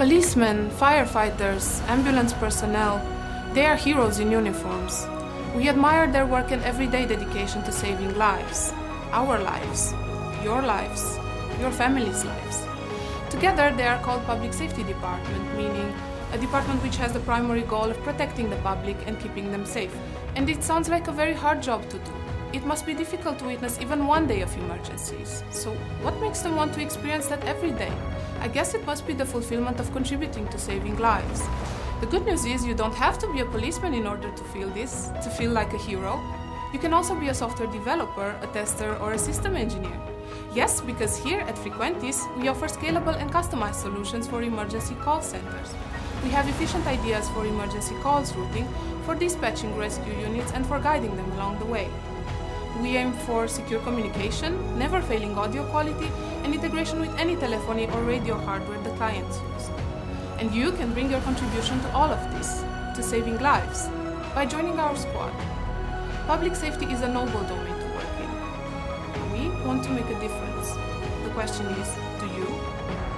Policemen, firefighters, ambulance personnel, they are heroes in uniforms. We admire their work and everyday dedication to saving lives. Our lives, your lives, your family's lives. Together, they are called Public Safety Department, meaning a department which has the primary goal of protecting the public and keeping them safe. And it sounds like a very hard job to do. It must be difficult to witness even one day of emergencies. So, what makes them want to experience that every day? I guess it must be the fulfillment of contributing to saving lives. The good news is you don't have to be a policeman in order to feel this, to feel like a hero. You can also be a software developer, a tester, or a system engineer. Yes, because here at Frequentis, we offer scalable and customized solutions for emergency call centers. We have efficient ideas for emergency calls routing, for dispatching rescue units, and for guiding them along the way. We aim for secure communication, never failing audio quality, and integration with any telephony or radio hardware the clients use. And you can bring your contribution to all of this, to saving lives, by joining our squad. Public safety is a noble domain to work in. We want to make a difference. The question is, do you?